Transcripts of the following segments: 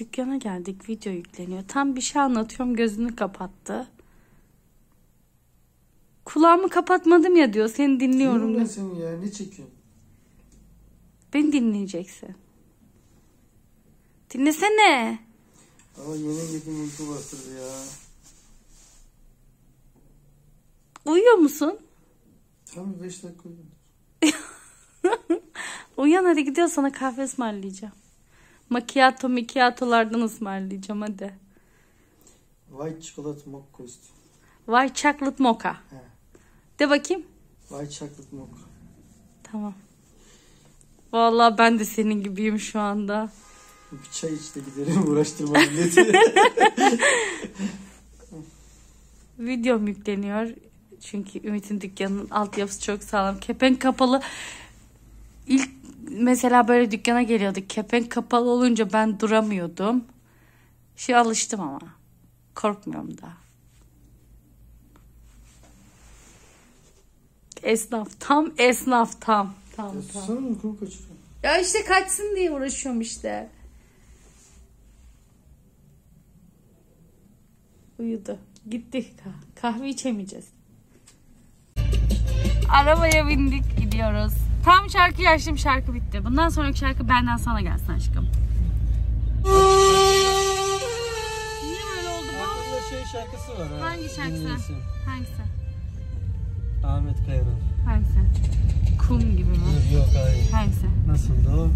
Dükkana geldik video yükleniyor. Tam bir şey anlatıyorum gözünü kapattı. Kulağımı kapatmadım ya diyor. Seni dinliyorum seni ya. Ne çekiyorsun? Beni dinleyeceksin. Dinlesene. Ama yine yedim uyku bastırdı ya. Uyuyor musun? Tam 5 dakika uyudum. Uyan hadi gidiyor sana kahve ısmarlayacağım. Macchiato macchiatolardan ısmarlayacağım hadi. White chocolate mocha istiyorum. White chocolate mocha. He. De bakayım. White chocolate mocha. Tamam. Vallahi ben de senin gibiyim şu anda. Bir çay iç de gidelim uğraştırma milleti. Videom yükleniyor. Çünkü Ümit'in dükkanının altyapısı çok sağlam. Kepenk kapalı. İlk mesela böyle dükkana geliyorduk. Kepenk kapalı olunca ben duramıyordum. Şimdi alıştım ama. Korkmuyorum da. Esnaf. Tam esnaf tam. Tam tam. uykumu kaçırıyorum. Ya işte kaçsın diye uğraşıyorum işte. Uyudu. Gittik. Kah- Kahve içemeyeceğiz. Arabaya bindik gidiyoruz. Tam şarkıyı açtım şarkı bitti. Bundan sonraki şarkı benden sana gelsin aşkım. Niye böyle oldu bu? Aklımda şey şarkısı var ha. Hangi şarkısı? Hangisi? Ahmet Kaya'nın. Hangisi? Kum gibi mi? Yok hayır. Hangisi? Nasıldı o?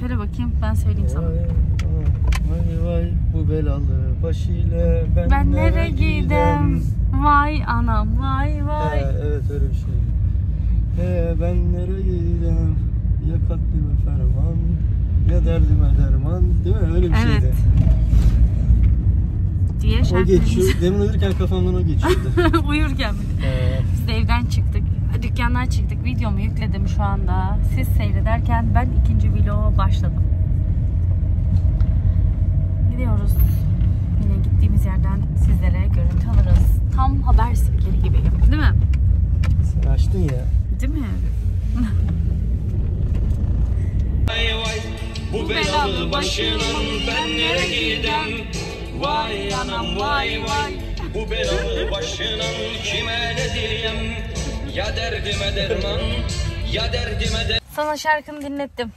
Söyle bakayım ben söyleyeyim sana. Vay vay vay bu belalı baş ile ben, Ben nereye gidem? Vay anam vay He, vay. evet öyle bir şey. He, ben nereye gidem? Ya katlime ferman ya derdime derman. Değil mi? Öyle bir Evet. şeydi. diye O geçiyor. Demin uyurken kafamdan o geçiyordu. Uyurken de. He. Biz de evden çıktık. Dükkandan çıktık. Videomu yükledim şu anda. Siz seyrederken ben ikinci vloga başladım. Gidiyoruz. Yine gittiğimiz yerden sizlere görüntü alırız. Tam haber spikeri gibiyim. Değil mi? Sen açtın ya. Değil mi? Vay vay bu belalı başının ben nereye gidem Vay anam vay vay bu belalı başının kime ne diyem Ya derdime derman ya derdime der Sana şarkını dinlettim.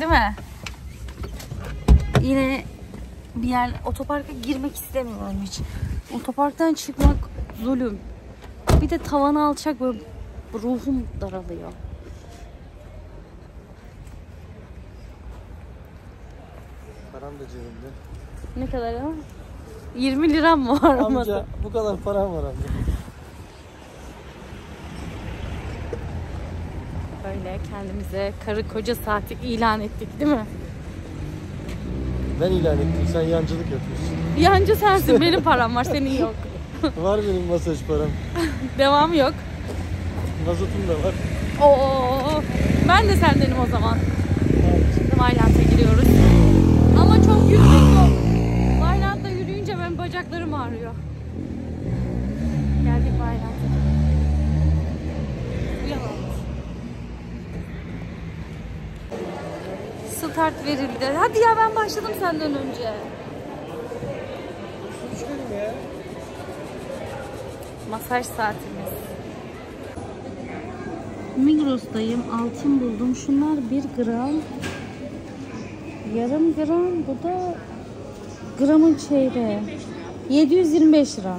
Değil mi? Yine bir yer otoparka girmek istemiyorum hiç. Otoparktan çıkmak zulüm. Bir de tavanı alçak böyle ruhum daralıyor. Param da cebimde. Ne kadar ama? 20 liram mı var? Amca bu kadar param var amca. Böyle kendimize karı koca saati ilan ettik değil mi? Ben ilan ettim. Sen yancılık yapıyorsun. Yancı sensin benim param var senin yok. var benim masaj param. Devam yok. Mazotum da var. Oo, ben de sendenim o zaman. Şimdi Vaylant'a giriyoruz. Ama çok yüksek yok. Vaylant'ta yürüyünce benim bacaklarım ağrıyor. Geldik. Uyanalım. Start verildi. Hadi ya ben başladım senden önce. Masaj saatimiz. Migros'tayım. Altın buldum. Şunlar 1 gram. Yarım gram. Bu da gramın çeyreği. 725 lira.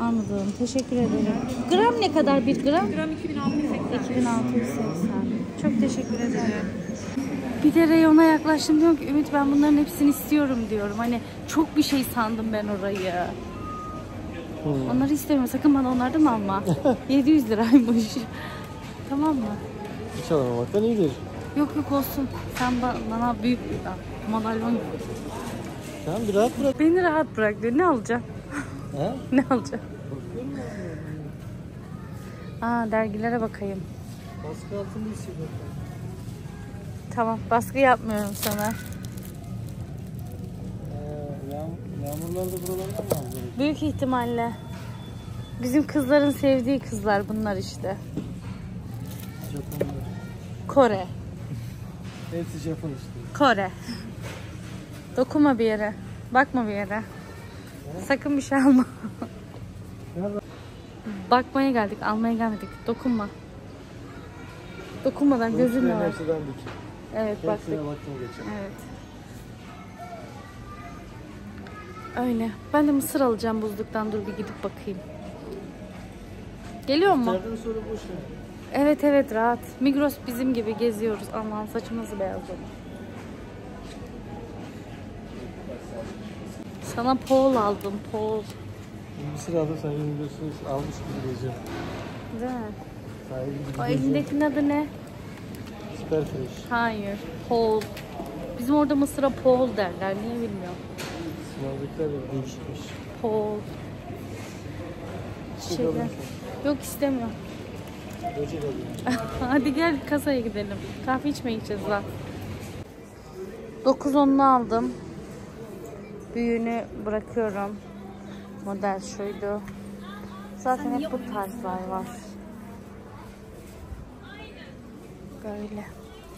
Anladım. Teşekkür ederim. Gram ne kadar 1 gram? Gram 2680. 2680. Çok teşekkür ederim. Bir de reyona yaklaştım diyorum ki Ümit ben bunların hepsini istiyorum diyorum. Hani çok bir şey sandım ben orayı. Hmm. Onları istemiyorum. Sakın bana onlardan alma. 700 liraymış. Tamam mı? Hiç alamamaktan iyidir. Yok yok olsun. Sen ba- bana büyük bir al. Madalyon. Tamam bir rahat bırak. Beni rahat bırak diyor. Ne alacaksın? Ha? Ne ya. Aa dergilere bakayım. Baskı altında hissediyorum. Tamam baskı yapmıyorum sana. Ee, yağmur, yağmurlar da buralardan mı aldı? Büyük ihtimalle. Bizim kızların sevdiği kızlar bunlar işte. Japonlar. Kore. Hepsi Japon işte. Kore. Dokunma bir yere. Bakma bir yere. Sakın bir şey alma. Bakmaya geldik, almaya gelmedik. Dokunma. Dokunmadan gözünle bak. hepsi. Evet baktık. Hepsine baktım geçen. Evet. Öyle. Ben de mısır alacağım buzluktan. Dur bir gidip bakayım. Geliyor mu? Nereden boş ver. Evet evet rahat. Migros bizim gibi geziyoruz. Aman saçım nasıl beyazladı. Sana pol aldım pol. Bir sıra alırsan yeni gösteririz. Almış gibi diyeceğim. Değil mi? Sahibi gibi O elindekinin adı ne? Süper fresh. Hayır. Pol. Bizim orada Mısır'a pol derler. Niye bilmiyorum. Sınavdakiler de değişikmiş. Pol. Şey Şeyler. Yok istemiyorum. Hadi gel kasaya gidelim. Kahve içmeye gideceğiz lan. 9-10'unu aldım. Büyüğünü bırakıyorum. Model şuydu. Zaten hep bu tarzlar var. Böyle.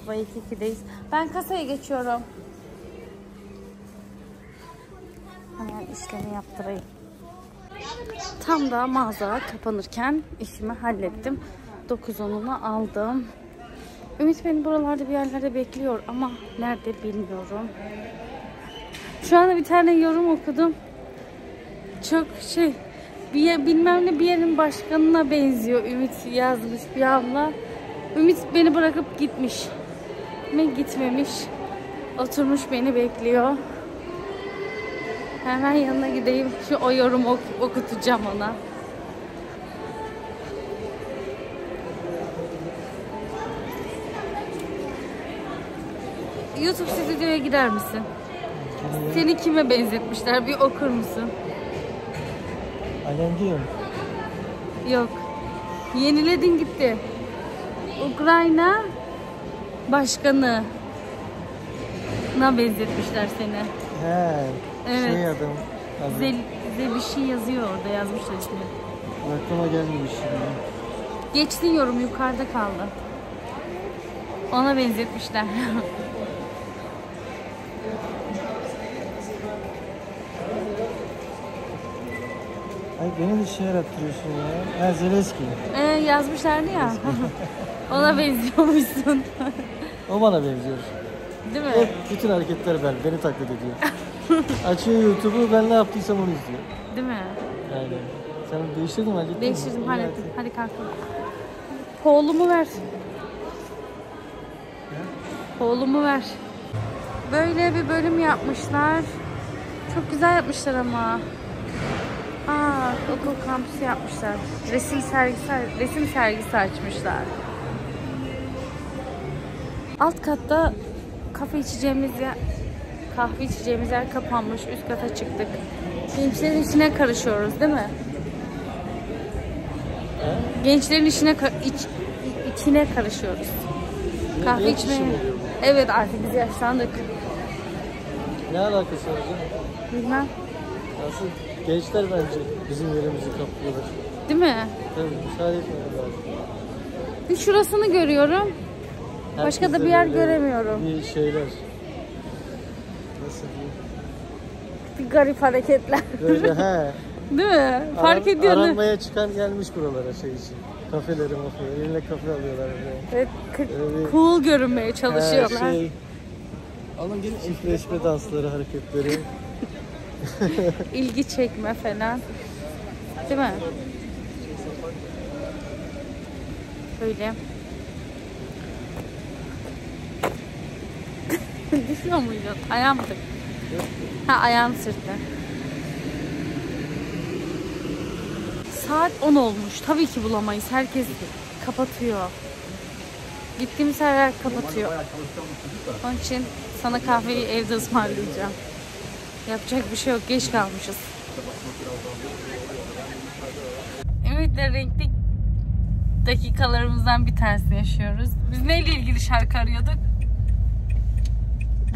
Vay 2'deyiz. Ben kasaya geçiyorum. Hemen işlemi yaptırayım. Tam da mağaza kapanırken işimi hallettim. 9-10'unu aldım. Ümit beni buralarda bir yerlerde bekliyor ama nerede bilmiyorum. Şu anda bir tane yorum okudum. Çok şey bir yer, bilmem ne bir yerin başkanına benziyor Ümit yazmış bir abla. Ümit beni bırakıp gitmiş. Mi gitmemiş. Oturmuş beni bekliyor. Hemen yanına gideyim. Şu o yorumu ok- okutacağım ona. YouTube stüdyoya gider misin? Seni kime benzetmişler? Bir okur musun? Alem diyorum. Yok. Yeniledin gitti. Ukrayna başkanı na benzetmişler seni. He. Evet. Şey adam. Adı. Zel, Zel bir şey yazıyor orada yazmışlar ismini. Aklıma gelmemiş şimdi. Geçtin yorum yukarıda kaldı. Ona benzetmişler. Ay beni de şey yarattırıyorsun ya. Ha Zelenski. ee, yazmışlardı ya. Ona benziyormuşsun. O bana benziyor. Değil mi? Hep bütün hareketleri ben. Beni taklit ediyor. Açıyor YouTube'u ben ne yaptıysam onu izliyor. Değil mi? Aynen. Sen değiştirdin mi? hallettin mi? Değiştirdim İyi hallettim. hadi. Hadi kalkalım. Poğlumu ver. Poğlumu ver. Böyle bir bölüm yapmışlar. Çok güzel yapmışlar ama. Aa, okul kampüsü yapmışlar. Resim sergisi, resim sergisi açmışlar. Alt katta kafe içeceğimiz yer, kahve içeceğimiz yer kapanmış. Üst kata çıktık. Gençlerin içine karışıyoruz değil mi? Gençlerin işine ka- iç, içine karışıyoruz. Kahve içmeye. Evet artık biz yaşlandık. Ne alakası var canım? Bilmem. Nasıl? Gençler bence bizim yerimizi kaplıyorlar. Değil mi? Tabii müsaade etmedim. Bir şurasını görüyorum. Başka da bir yer göremiyorum. Bir şeyler. Nasıl diyeyim? Bir garip hareketler. Böyle he. Değil mi? Fark Aran- ediyorsun. Aranmaya çıkan gelmiş buralara şey için. Kafeleri mafya. Eline kafe alıyorlar böyle. Evet, Evet. cool görünmeye çalışıyorlar. Her şey. Alın gelin. Çiftleşme dansları, hareketleri. İlgi çekme falan. Değil mi? Böyle. Düşüyor muydun? Ayağım mı? Ha ayağım sırtı. Saat 10 olmuş. Tabii ki bulamayız. Herkes kapatıyor. Gittiğimiz her yer kapatıyor. Onun için sana kahveyi evde ısmarlayacağım. Yapacak bir şey yok. Geç kalmışız. De renkli dakikalarımızdan bir tanesini yaşıyoruz. Biz neyle ilgili şarkı arıyorduk?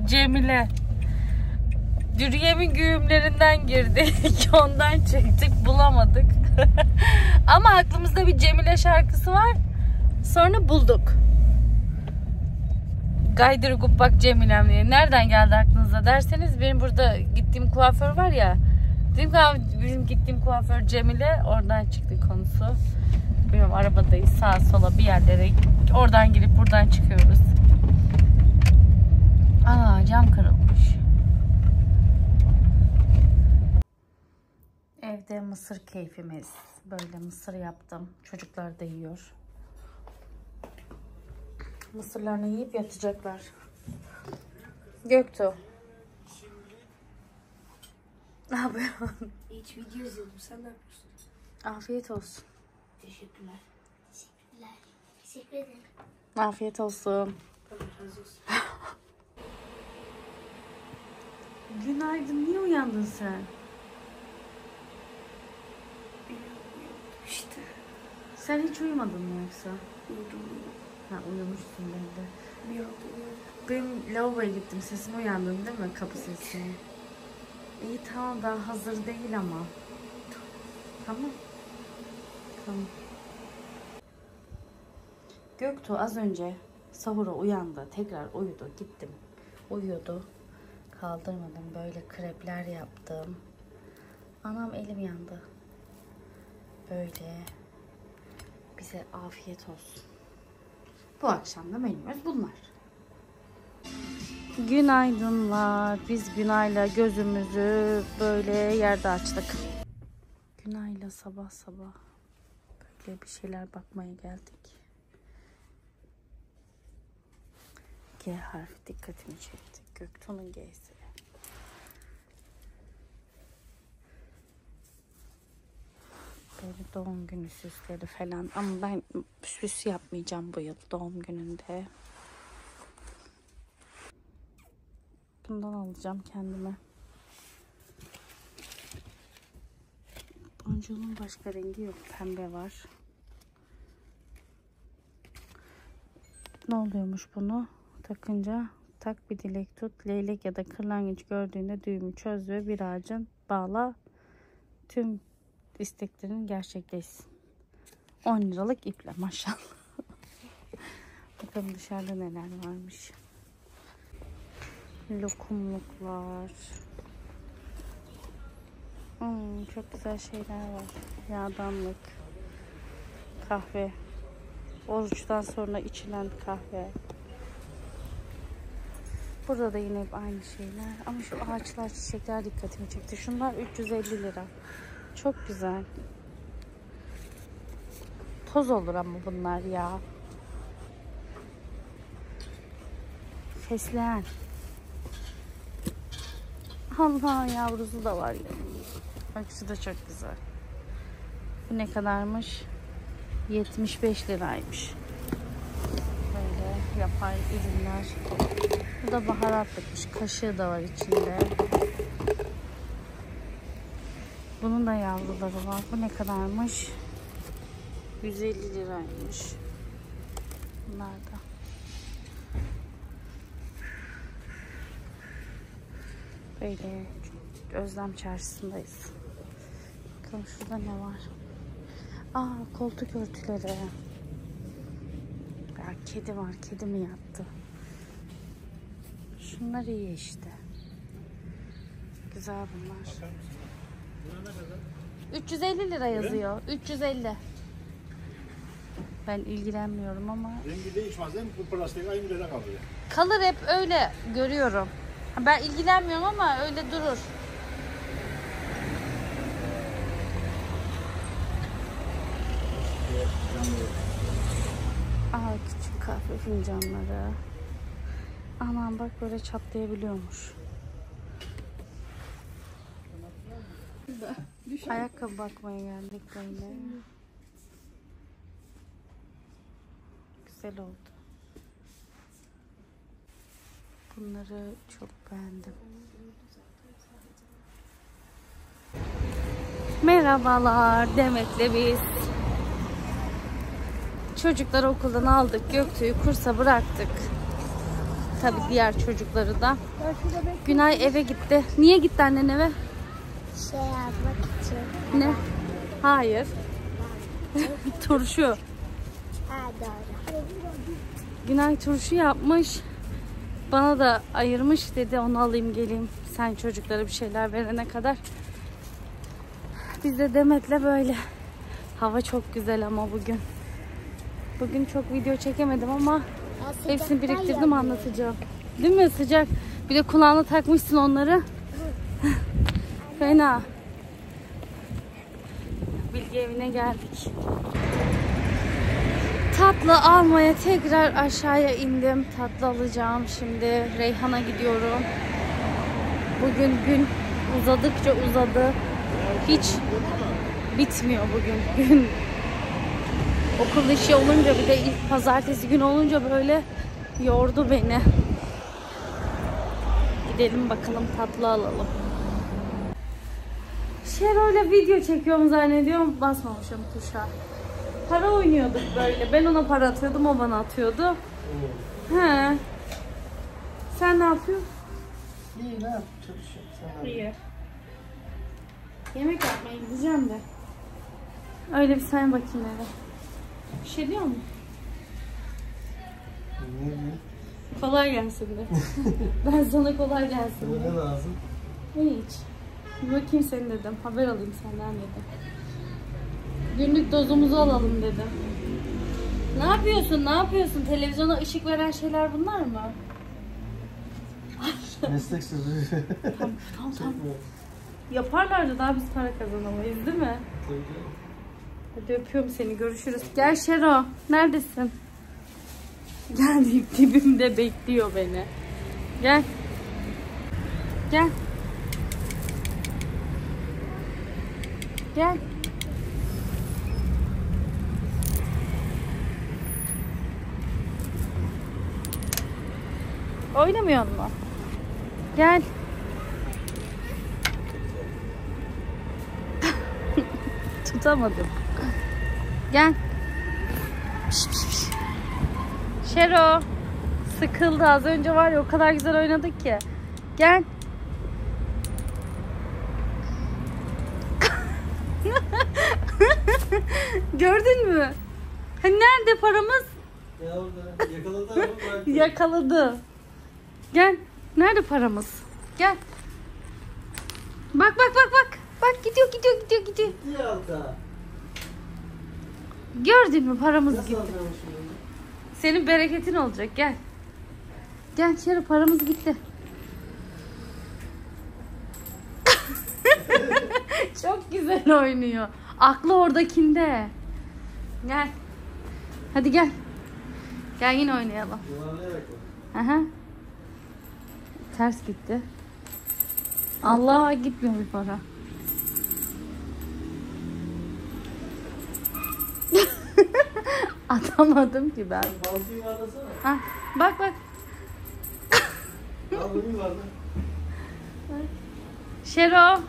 Cemile. Dürüyemin güğümlerinden girdik. Ondan çektik. Bulamadık. Ama aklımızda bir Cemile şarkısı var. Sonra bulduk. Gaydır Gubbak Cemilem diye. Nereden geldi aklınıza derseniz benim burada gittiğim kuaför var ya. Dedim ki abi bizim gittiğim kuaför Cemile oradan çıktı konusu. Bilmiyorum arabadayız sağa sola bir yerlere oradan girip buradan çıkıyoruz. Aa cam kırılmış. Evde mısır keyfimiz. Böyle mısır yaptım. Çocuklar da yiyor. Mısırlarını yiyip yatacaklar. Göktuğ. Ne yapıyorsun? Hiç video izledim. Sen ne yapıyorsun? Afiyet olsun. Teşekkürler. Teşekkürler. Teşekkür ederim. Afiyet olsun. Günaydın. Niye uyandın sen? İşte. Sen hiç uyumadın mı yoksa? Uyudum. Ha uyumuşsun ben de. Bir oldu. Benim lavaboya gittim. Sesime uyandın değil mi? Kapı sesine. İyi tamam daha hazır değil ama. Tamam. Tamam. Göktuğ az önce sahura uyandı. Tekrar uyudu. Gittim. Uyuyordu. Kaldırmadım. Böyle krepler yaptım. Anam elim yandı. Böyle. Bize afiyet olsun. Bu akşam da menümüz bunlar. Günaydınlar. Biz Günay'la gözümüzü böyle yerde açtık. Günay'la sabah sabah böyle bir şeyler bakmaya geldik. G harfi dikkatimi çekti. Göktuğ'un G'si. Böyle doğum günü süsleri falan. Ama ben süs yapmayacağım bu yıl doğum gününde. Bundan alacağım kendime. Boncuğunun başka rengi yok. Pembe var. Ne oluyormuş bunu? Takınca tak bir dilek tut. Leylek ya da kırlangıç gördüğünde düğümü çöz ve bir ağacın bağla. Tüm isteklerin gerçekleşsin. 10 liralık iple maşallah. Bakalım dışarıda neler varmış. Lokumluklar. Hmm, çok güzel şeyler var. Yağdanlık. Kahve. Oruçtan sonra içilen kahve. Burada da yine hep aynı şeyler. Ama şu ağaçlar, çiçekler dikkatimi çekti. Şunlar 350 lira. Çok güzel. Toz olur ama bunlar ya. Fesleğen. Allah yavrusu da var ya. Bak şu da çok güzel. Bu ne kadarmış? 75 liraymış. Böyle yapay ürünler. Bu da baharatlıkmış. Kaşığı da var içinde. Bunun da yavruları var. Bu ne kadarmış? 150 liraymış. Bunlar da. Böyle Özlem Çarşısı'ndayız. Bakalım şurada ne var? Aa koltuk örtüleri. Ya kedi var. Kedi mi yattı? Şunlar iyi işte. Güzel bunlar. 350 lira yazıyor. 350. Ben ilgilenmiyorum ama Rengi değişmez değil mi? Bu plastik aynı yere kalıyor. kalır hep öyle görüyorum. Ben ilgilenmiyorum ama öyle durur. Aa küçük kahve fincanları. Aman bak böyle çatlayabiliyormuş. Ayakkabı bakmaya geldik böyle. Güzel oldu. Bunları çok beğendim. Merhabalar Demet'le biz. Çocukları okuldan aldık. Göktüğü kursa bıraktık. Tabii diğer çocukları da. Günay eve gitti. Niye gitti annen eve? Şey yapmak için. Ne? Hayır. Turşu. Ha doğru. Günay turşu yapmış. bana da ayırmış dedi onu alayım geleyim sen çocuklara bir şeyler verene kadar. Biz de Demet'le böyle. Hava çok güzel ama bugün. Bugün çok video çekemedim ama hepsini biriktirdim anlatacağım. Değil mi sıcak? Bir de kulağına takmışsın onları. Fena. Bilgi evine geldik. Tatlı almaya tekrar aşağıya indim. Tatlı alacağım şimdi. Reyhan'a gidiyorum. Bugün gün uzadıkça uzadı. Hiç bitmiyor bugün gün. Okul işi olunca bir de pazartesi gün olunca böyle yordu beni. Gidelim bakalım tatlı alalım. Şero'yla video çekiyorum zannediyorum. Basmamışım tuşa. Para oynuyorduk böyle. Ben ona para atıyordum, o bana atıyordu. He. Sen ne yapıyorsun? İyi ne yap? Çalışıyorum. Sen ne İyi. Yemek yapmaya gideceğim de. Öyle bir sayın bakayım eve. Bir şey diyor mu? Kolay gelsin de. ben sana kolay gelsin Sana de. ne lazım? Hiç. Bakayım seni dedim. Haber alayım senden dedim. Günlük dozumuzu alalım dedim. Ne yapıyorsun? Ne yapıyorsun? Televizyona ışık veren şeyler bunlar mı? Meslek sırrı. Tamam tamam. Yaparlardı daha biz para kazanamayız değil mi? Hadi öpüyorum seni. Görüşürüz. Gel Şero. Neredesin? Gel dibimde bekliyor beni. Gel. Gel. Gel. Oynamıyor mu? Gel. Tutamadım. Gel. Şero. Sıkıldı az önce var ya o kadar güzel oynadık ki. Gel. Gördün mü? Hani nerede paramız? Ya orada yakaladı ama. Yakaladı. Gel. Nerede paramız? Gel. Bak bak bak bak. Bak gidiyor gidiyor gidiyor gidiyor. Alta. Gördün mü paramız Nasıl gitti. Senin bereketin olacak gel. Gel içeri paramız gitti. Çok güzel oynuyor. Aklı oradakinde. Gel. Hadi gel. Gel yine oynayalım. Aha. Ters gitti. Allah gitmiyor bir para. Atamadım ki ben. Bantı yuvarlasana. Ha, bak bak. Al bunu yuvarla. Şero.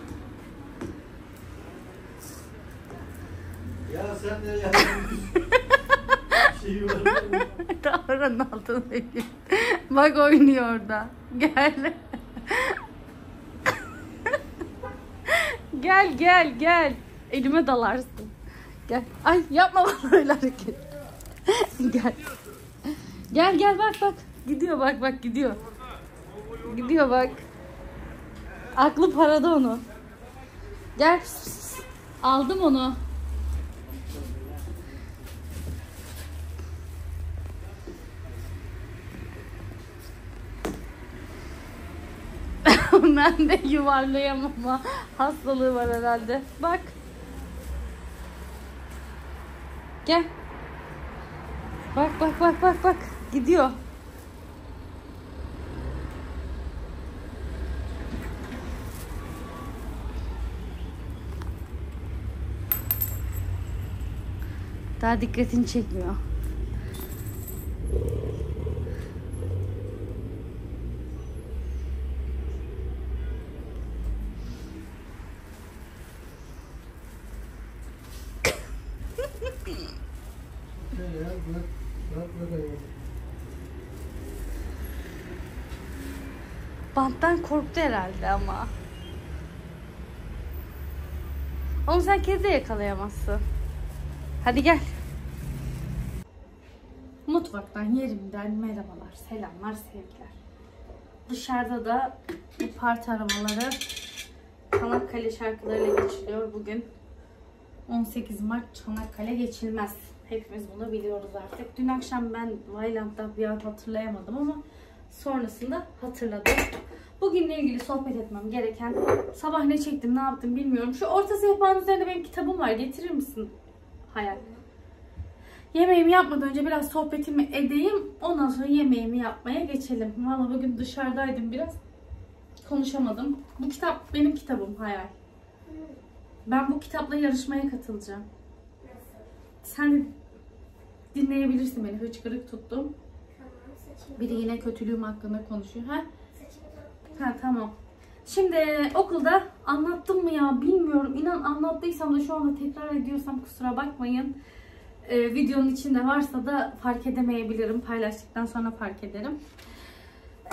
Ya sen de yapıyorsun. şey altına gir. Bak oynuyor orada. Gel. gel gel gel. Elime dalarsın. Gel. Ay yapma bana öyle hareket. gel. Gel gel bak bak. Gidiyor bak bak gidiyor. Gidiyor bak. Aklı parada onu. Gel. Aldım onu. ben de yuvarlayamama hastalığı var herhalde. Bak. Gel. Bak bak bak bak bak. Gidiyor. Daha dikkatini çekmiyor. Ne ya? Bırak. Bırak bırak hayvanı. Banttan korktu herhalde ama. Oğlum sen kedi de yakalayamazsın. Hadi gel. Mutfaktan yerimden merhabalar, selamlar, sevgiler. Dışarıda da bu parti aramaları Çanakkale şarkılarıyla geçiliyor bugün. 18 Mart Çanakkale geçilmez. Hepimiz bunu biliyoruz artık. Dün akşam ben Vayland'da bir an hatırlayamadım ama sonrasında hatırladım. Bugünle ilgili sohbet etmem gereken sabah ne çektim ne yaptım bilmiyorum. Şu orta sehpanın üzerinde benim kitabım var. Getirir misin? Hayal. Yemeğimi yapmadan önce biraz sohbetimi edeyim. Ondan sonra yemeğimi yapmaya geçelim. Valla bugün dışarıdaydım biraz. Konuşamadım. Bu kitap benim kitabım Hayal. Ben bu kitapla yarışmaya katılacağım. Sen de dinleyebilirsin beni. Hıçkırık tuttum. Biri yine kötülüğüm hakkında konuşuyor. Ha? Ha tamam. Şimdi okulda anlattım mı ya bilmiyorum. İnan anlattıysam da şu anda tekrar ediyorsam kusura bakmayın. Ee, videonun içinde varsa da fark edemeyebilirim. Paylaştıktan sonra fark ederim.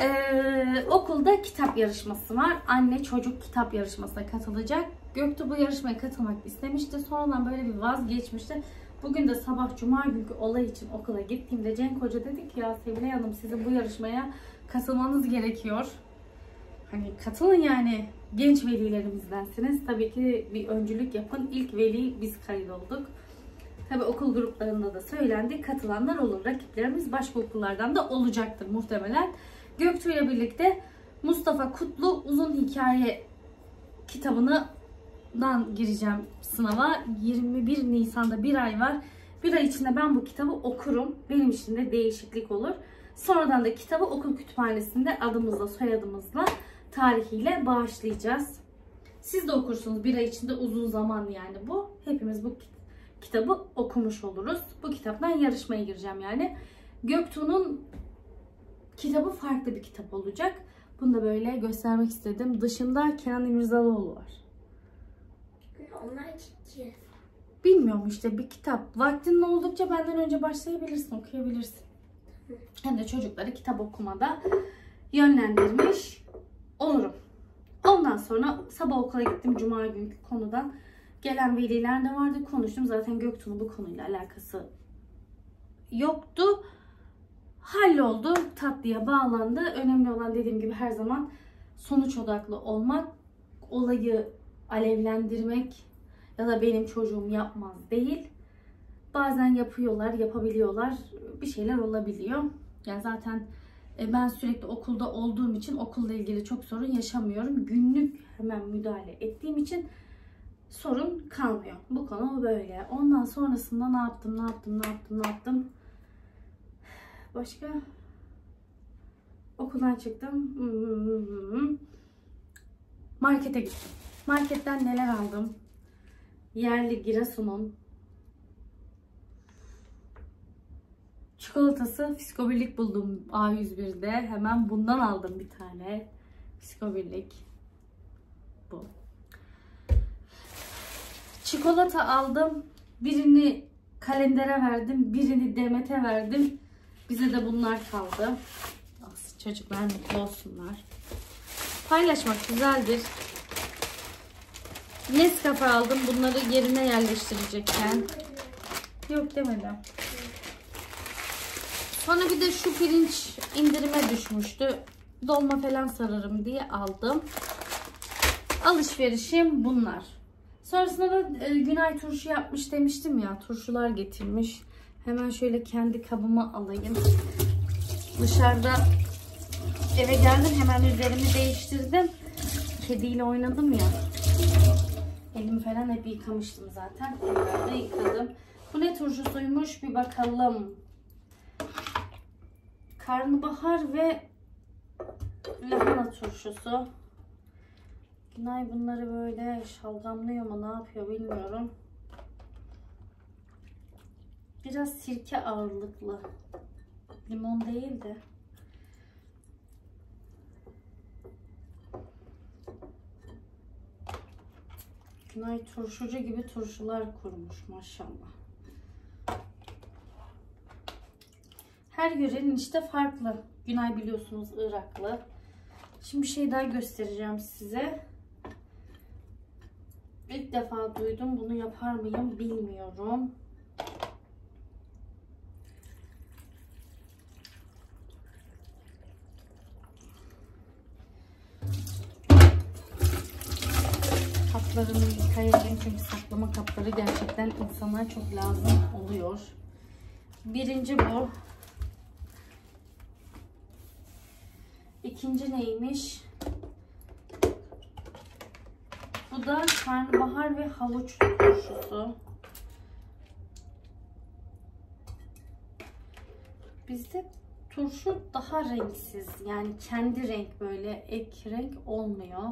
Ee, okulda kitap yarışması var. Anne çocuk kitap yarışmasına katılacak. Göktuğ bu yarışmaya katılmak istemişti. Sonradan böyle bir vazgeçmişti. Bugün de sabah cuma günkü olay için okula gittiğimde Cenk Hoca dedi ki ya Sevilay Hanım sizin bu yarışmaya katılmanız gerekiyor. Hani katılın yani genç velilerimizdensiniz. Tabii ki bir öncülük yapın. İlk veli biz kaydolduk. Tabii okul gruplarında da söylendi. Katılanlar olur. Rakiplerimiz başka okullardan da olacaktır muhtemelen. Göktuğ ile birlikte Mustafa Kutlu uzun hikaye kitabından gireceğim sınava. 21 Nisan'da bir ay var. Bir ay içinde ben bu kitabı okurum. Benim için de değişiklik olur. Sonradan da kitabı okul kütüphanesinde adımızla, soyadımızla, tarihiyle bağışlayacağız. Siz de okursunuz. Bir ay içinde uzun zaman yani bu. Hepimiz bu kit- kitabı okumuş oluruz. Bu kitaptan yarışmaya gireceğim yani. Göktuğ'un kitabı farklı bir kitap olacak. Bunu da böyle göstermek istedim. Dışında Kenan İmirzalıoğlu var. Onlar ciddi. Bilmiyorum işte bir kitap. Vaktin oldukça benden önce başlayabilirsin, okuyabilirsin. Hem de çocukları kitap okumada yönlendirmiş olurum. Ondan sonra sabah okula gittim cuma günkü konudan. Gelen veliler de vardı konuştum. Zaten Göktuğ'un bu konuyla alakası yoktu. Halloldu. Tatlıya bağlandı. Önemli olan dediğim gibi her zaman sonuç odaklı olmak. Olayı alevlendirmek ya da benim çocuğum yapmaz değil. Bazen yapıyorlar, yapabiliyorlar. Bir şeyler olabiliyor. Yani zaten ben sürekli okulda olduğum için okulla ilgili çok sorun yaşamıyorum. Günlük hemen müdahale ettiğim için sorun kalmıyor. Bu konu böyle. Ondan sonrasında ne yaptım, ne yaptım, ne yaptım, ne yaptım. Başka? Okuldan çıktım. Markete gittim. Marketten neler aldım? Yerli Giresun'un çikolatası Fiskobirlik buldum A101'de. Hemen bundan aldım bir tane. Fiskobirlik. Bu. Çikolata aldım. Birini kalendere verdim. Birini Demet'e verdim. Bize de bunlar kaldı. Çocuklar mutlu olsunlar. Paylaşmak güzeldir. Nescafe aldım. Bunları yerine yerleştirecekken. Yok demedim. Sonra bir de şu pirinç indirime düşmüştü. Dolma falan sararım diye aldım. Alışverişim bunlar. Sonrasında da e, Günay turşu yapmış demiştim ya. Turşular getirmiş. Hemen şöyle kendi kabıma alayım. Dışarıda eve geldim. Hemen üzerimi değiştirdim. Kediyle oynadım ya. Elimi falan hep yıkamıştım zaten. Da yıkadım. Bu ne turşusuymuş bir bakalım. Karnabahar ve lahana turşusu. Günay bunları böyle şalgamlıyor mu ne yapıyor bilmiyorum. Biraz sirke ağırlıklı. Limon değil de. Günay turşucu gibi turşular kurmuş maşallah. Her yörenin işte farklı. Günay biliyorsunuz Iraklı. Şimdi bir şey daha göstereceğim size. İlk defa duydum. Bunu yapar mıyım bilmiyorum. kaplarını yıkayalım çünkü saklama kapları gerçekten insana çok lazım oluyor. Birinci bu. İkinci neymiş? Bu da karnabahar ve havuç turşusu. Bizde turşu daha renksiz. Yani kendi renk böyle ek renk olmuyor.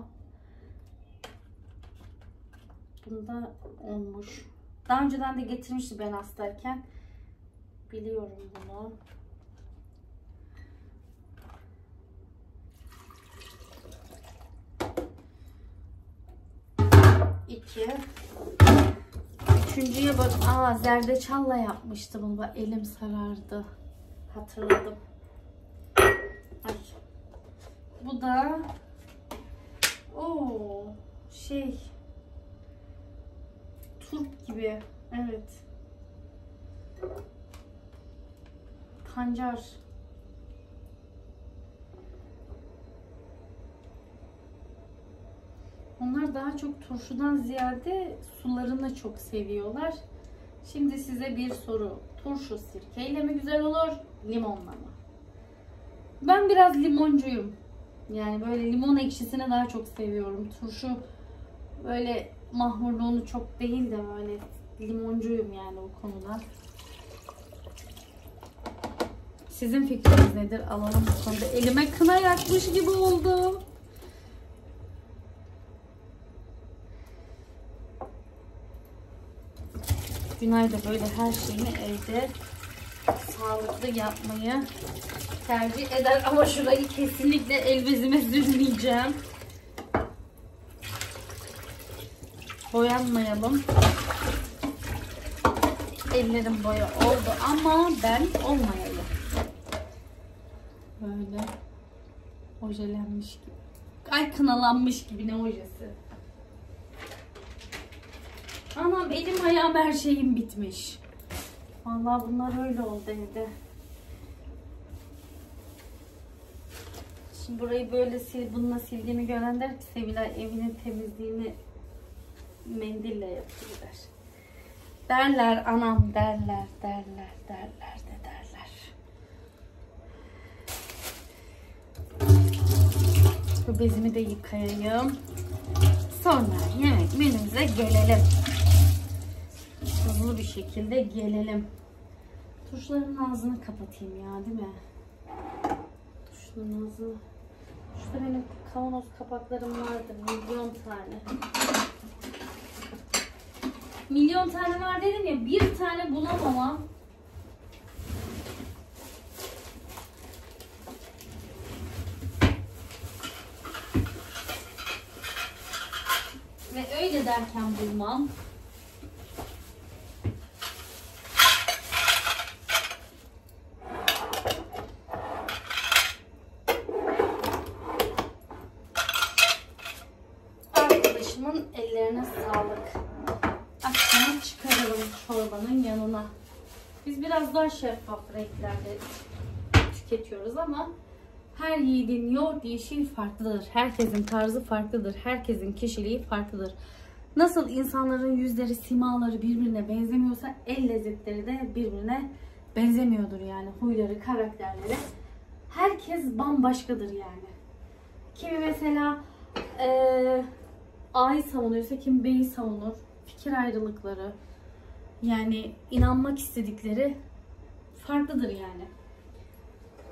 Bunda olmuş. Daha önceden de getirmişti ben hastayken. Biliyorum bunu. İki. Üçüncüye bak. Aa zerdeçalla yapmıştım bunu. Bak elim sarardı. Hatırladım. Ay. Bu da o şey turp gibi. Evet. Pancar. Onlar daha çok turşudan ziyade sularını çok seviyorlar. Şimdi size bir soru. Turşu sirkeyle mi güzel olur, limonla mı? Ben biraz limoncuyum. Yani böyle limon ekşisini daha çok seviyorum. Turşu böyle mahmurluğunu çok değil de böyle limoncuyum yani o konuda. Sizin fikriniz nedir? Alalım bu konuda. Elime kına yakmış gibi oldum. Günay böyle her şeyini evde sağlıklı yapmayı tercih eder ama şurayı kesinlikle el bezime sürmeyeceğim. Boyanmayalım. Ellerim boya oldu ama ben olmayalım. Böyle ojelenmiş gibi. Ay kınalanmış gibi ne ojesi. Anam elim ayağım her şeyim bitmiş. Vallahi bunlar öyle oldu evde. Şimdi burayı böyle sil, bununla sildiğimi gören der ki Sevilay evinin temizliğini mendille yapıyor der. Derler anam derler derler derler de derler. Bu bezimi de yıkayayım. Sonra yemek menümüze gelelim. Hızlı bir şekilde gelelim. Tuşların ağzını kapatayım ya değil mi? Tuşların ağzını. Şurada benim kavanoz kapaklarım vardı. Milyon tane. Milyon tane var dedim ya bir tane bulamama. Ve öyle derken bulmam. Arkadaşımın ellerine sağlık. Akşama çıkaralım çorbanın yanına. Biz biraz daha şeffaf renklerde tüketiyoruz ama her yiğidin yoğurt yiyişi farklıdır. Herkesin tarzı farklıdır. Herkesin kişiliği farklıdır. Nasıl insanların yüzleri, simaları birbirine benzemiyorsa el lezzetleri de birbirine benzemiyordur yani. Huyları, karakterleri. Herkes bambaşkadır yani. Kimi mesela eee A'yı savunuyorsa kim B'yi savunur. Fikir ayrılıkları yani inanmak istedikleri farklıdır yani.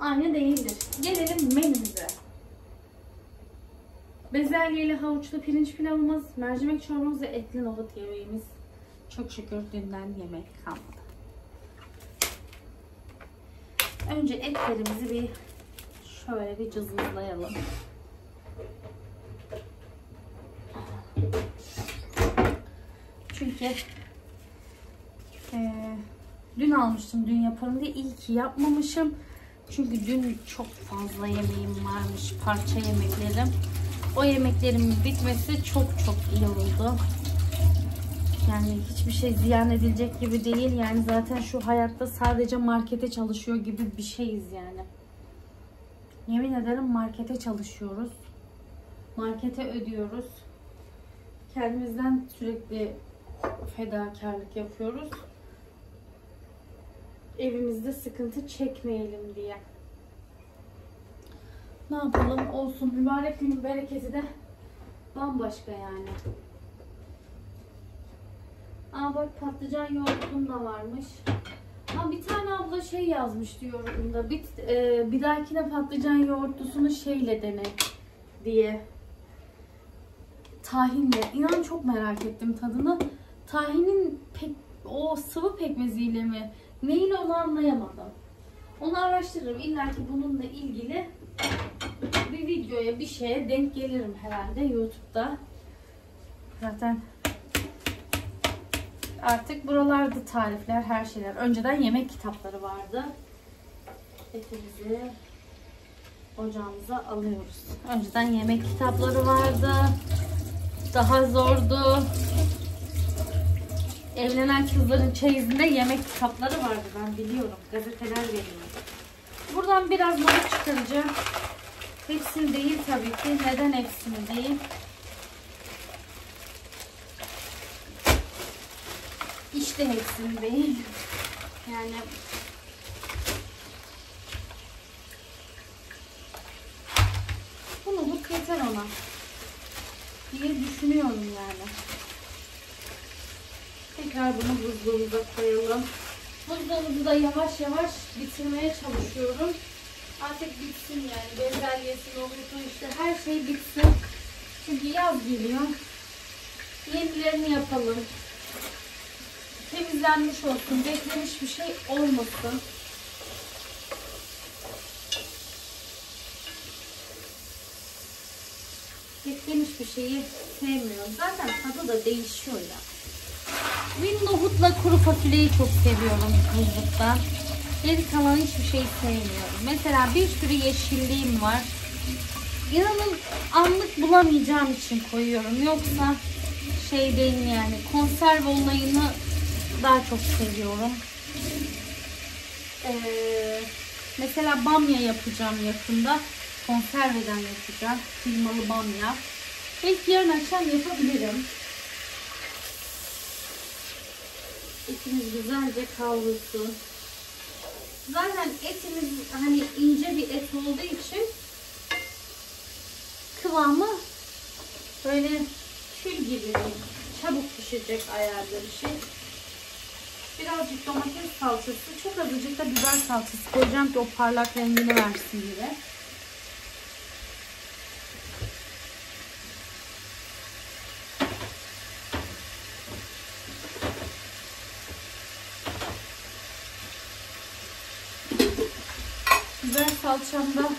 Aynı değildir. Gelelim menümüze. Bezelyeli havuçlu pirinç pilavımız, mercimek çorbamız ve etli nohut yemeğimiz. Çok şükür dünden yemek kalmadı. Önce etlerimizi bir şöyle bir cızmızlayalım. Çünkü eee, dün almıştım dün yaparım diye iyi ki yapmamışım. Çünkü dün çok fazla yemeğim varmış parça yemeklerim. O yemeklerimin bitmesi çok çok iyi oldu. Yani hiçbir şey ziyan edilecek gibi değil. Yani zaten şu hayatta sadece markete çalışıyor gibi bir şeyiz yani. Yemin ederim markete çalışıyoruz. Markete ödüyoruz. kendimizden sürekli fedakarlık yapıyoruz. Evimizde sıkıntı çekmeyelim diye. Ne yapalım olsun mübarek günün bereketi de bambaşka yani. Aa bak patlıcan yoğurtum da varmış. Ha bir tane abla şey yazmış yorumda. Bir, e, bir dahakine patlıcan yoğurtlusunu şeyle dene diye. Tahinle. İnan çok merak ettim tadını. Tahinin pek o sıvı pekmeziyle mi? Neyle onu anlayamadım. Onu araştırırım. İlla ki bununla ilgili bir videoya bir şeye denk gelirim herhalde YouTube'da. Zaten artık buralarda tarifler, her şeyler. Önceden yemek kitapları vardı. Etimizi ocağımıza alıyoruz. Önceden yemek kitapları vardı. Daha zordu. Evlenen kızların çeyizinde yemek kitapları vardı ben biliyorum. Gazeteler veriyor. Buradan biraz balık çıkaracağım. Hepsini değil tabii ki. Neden hepsini değil? İşte hepsini değil. Yani bunu bu yeter ona diye düşünüyorum yani. Tekrar bunu buzluğumuza koyalım. Buzluğumuzu da yavaş yavaş bitirmeye çalışıyorum. Artık bitsin yani. Bezelyesi, olursa işte her şey bitsin. Çünkü yaz geliyor. Yenilerini yapalım. Temizlenmiş olsun. Beklemiş bir şey olmasın. Beklemiş bir şeyi sevmiyorum. Zaten tadı da değişiyor ya. Ben nohutla kuru fasulyeyi çok seviyorum buzlukta. Geri kalan hiçbir şey sevmiyorum. Mesela bir sürü yeşilliğim var. İnanın anlık bulamayacağım için koyuyorum. Yoksa şey değil yani konserve olayını daha çok seviyorum. Ee, mesela bamya yapacağım yakında. Konserveden yapacağım. Kıymalı bamya. Belki yarın akşam yapabilirim. Etimiz güzelce kavrulsun. Zaten etimiz hani ince bir et olduğu için kıvamı böyle kül gibi çabuk pişecek ayarda bir şey. Birazcık domates salçası, çok azıcık da biber salçası koyacağım ki o parlak rengini versin diye. Biber salçam da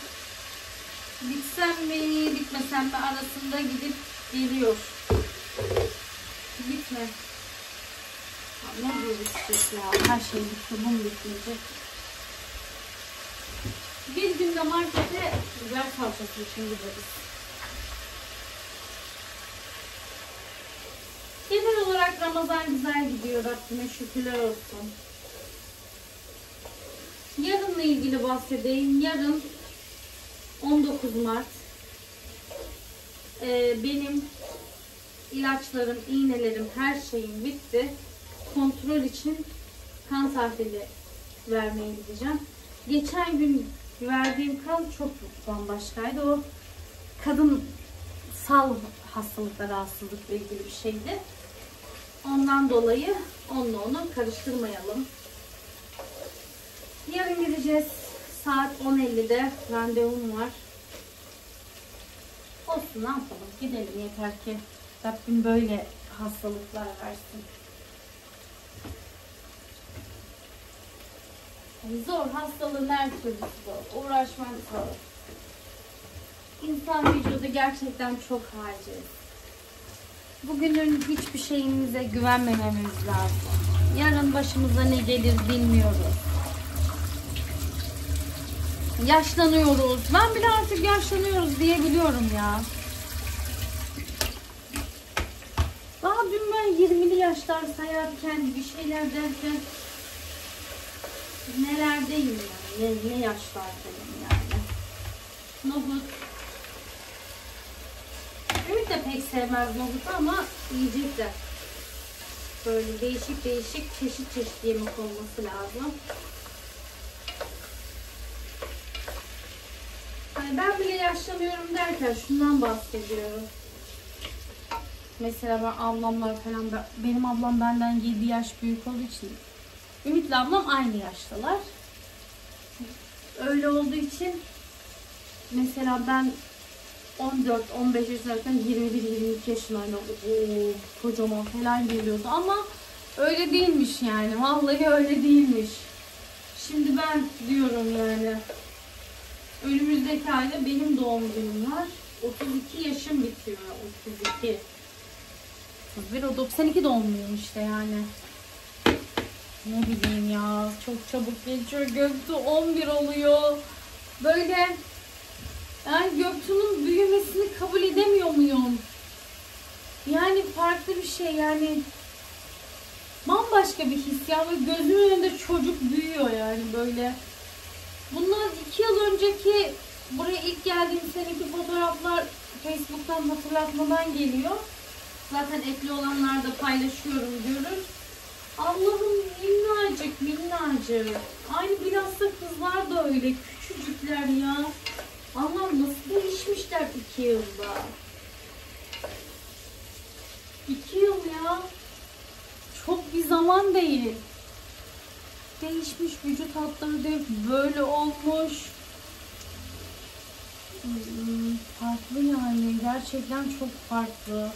bitsem mi bitmesem mi arasında gidip geliyor. Bitme. Ya Ne bitecek ya? Her şey bitti. Bunun bitmeyecek. Bir günde markete biber salçası için gideriz. Genel olarak Ramazan güzel gidiyor. Rabbime şükürler olsun. Yarınla ilgili bahsedeyim. Yarın 19 Mart. Ee, benim ilaçlarım, iğnelerim, her şeyim bitti. Kontrol için kan tahlili vermeye gideceğim. Geçen gün verdiğim kan çok bambaşkaydı. O kadınsal hastalıkla, rahatsızlıkla ilgili bir şeydi. Ondan dolayı onunla onu karıştırmayalım. Yarın gideceğiz. Saat 10.50'de randevum var. Olsun ne yapalım. Gidelim yeter ki Rabbim böyle hastalıklar versin. Zor hastalığın her türlüsü zor. Uğraşmak zor. İnsan vücudu gerçekten çok harcı. Bugünün hiçbir şeyimize güvenmememiz lazım. Yarın başımıza ne gelir bilmiyoruz. Yaşlanıyoruz. Ben bile artık yaşlanıyoruz diyebiliyorum ya. Daha dün ben 20'li yaşlar sayarken bir şeyler derken nelerdeyim yani. Ne, ne yaşlardayım yani. Nohut. Ümit de pek sevmez nohutu ama yiyecekler. Böyle değişik değişik çeşit çeşit yemek olması lazım. Ben bile yaşlanıyorum derken şundan bahsediyorum. Mesela ben ablamlar falan, ben- benim ablam benden 7 yaş büyük olduğu için Ümit'le ablam aynı yaştalar. Öyle olduğu için mesela ben 14-15 yaşındayken 21-22 yaşındaydım. Oo, kocaman falan geliyordu ama öyle değilmiş yani. Vallahi öyle değilmiş. Şimdi ben diyorum yani. Önümüzdeki ayda benim doğum günüm var. 32 yaşım bitiyor. 32. 31, o 92 doğumluyum işte yani. Ne bileyim ya. Çok çabuk geçiyor. Göktuğ 11 oluyor. Böyle yani Göktuğ'un büyümesini kabul edemiyor muyum? Yani farklı bir şey yani. Bambaşka bir his ya. Böyle gözümün önünde çocuk büyüyor yani böyle. Bundan iki yıl önceki buraya ilk geldiğim seneki fotoğraflar Facebook'tan hatırlatmadan geliyor. Zaten ekli olanlar da paylaşıyorum diyoruz. Allah'ım minnacık minnacık. Aynı bilhassa kızlar da öyle küçücükler ya. Allah'ım nasıl değişmişler iki yılda. İki yıl ya. Çok bir zaman değil. Değişmiş vücut hatları da böyle olmuş. Hmm, Farklı yani. Gerçekten çok farklı.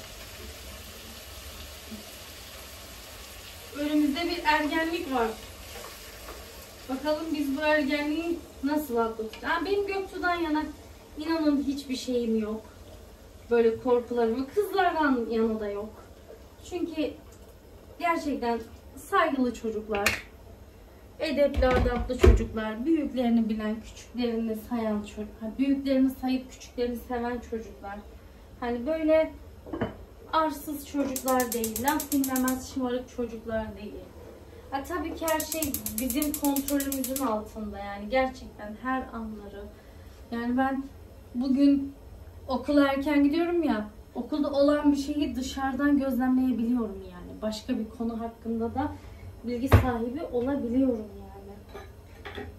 Önümüzde bir ergenlik var. Bakalım biz bu ergenliği nasıl atlatacağız? Benim Göktuğ'dan yana inanın hiçbir şeyim yok. Böyle korkularım yok. Kızlardan yana da yok. Çünkü gerçekten saygılı çocuklar. Edepli, adaplı çocuklar. Büyüklerini bilen, küçüklerini sayan çocuklar. Büyüklerini sayıp küçüklerini seven çocuklar. Hani böyle arsız çocuklar değil, laf dinlemez şımarık çocuklar değil. Ha, tabii ki her şey bizim kontrolümüzün altında yani gerçekten her anları. Yani ben bugün okula erken gidiyorum ya, okulda olan bir şeyi dışarıdan gözlemleyebiliyorum yani. Başka bir konu hakkında da bilgi sahibi olabiliyorum yani.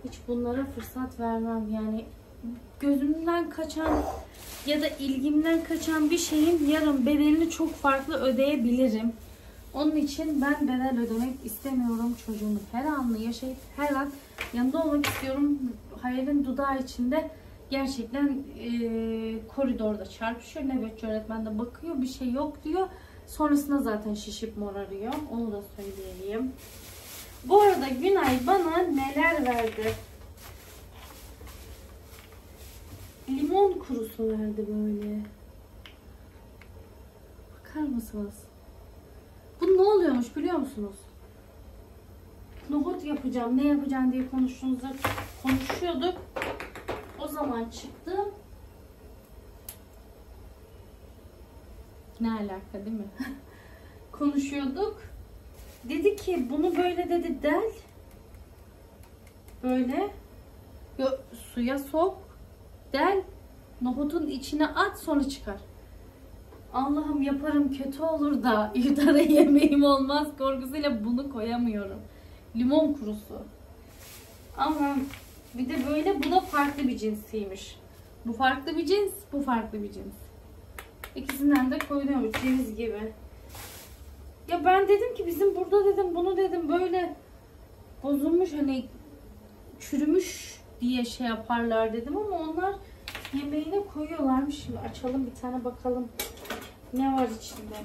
Hiç bunlara fırsat vermem yani. Gözümden kaçan ya da ilgimden kaçan bir şeyin yarın bedelini çok farklı ödeyebilirim. Onun için ben bedel ödemek istemiyorum. Çocuğumun her anını yaşayıp her an yanında olmak istiyorum. Hayalin dudağı içinde gerçekten eee, koridorda çarpışıyor. Nöbetçi öğretmen de bakıyor bir şey yok diyor. Sonrasında zaten şişip morarıyor. Onu da söyleyeyim. Bu arada Günay bana neler verdi? limon kurusu verdi böyle. Bakar mısınız? Bu ne oluyormuş biliyor musunuz? Nohut yapacağım, ne yapacağım diye konuştuğumuzda konuşuyorduk. O zaman çıktı. Ne alaka değil mi? konuşuyorduk. Dedi ki bunu böyle dedi del. Böyle. Yo, suya sok del nohutun içine at sonra çıkar. Allah'ım yaparım kötü olur da iftara yemeğim olmaz korkusuyla bunu koyamıyorum. Limon kurusu. Ama bir de böyle bu da farklı bir cinsiymiş. Bu farklı bir cins, bu farklı bir cins. İkisinden de koyuluyormuş ceviz gibi. Ya ben dedim ki bizim burada dedim bunu dedim böyle bozulmuş hani çürümüş diye şey yaparlar dedim ama onlar yemeğine koyuyorlarmış. Şimdi açalım bir tane bakalım ne var içinde.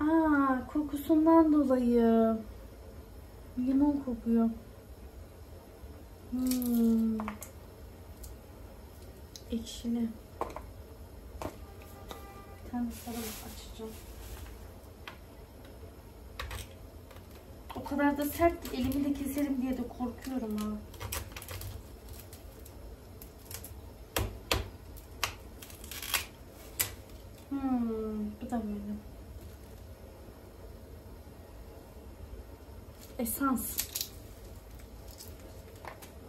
Aa, kokusundan dolayı limon kokuyor. Hmm. Ekşili. Bir tane sarılıp açacağım. O kadar da sert elimi de keserim diye de korkuyorum ha. Hmm, bu da böyle. Esans.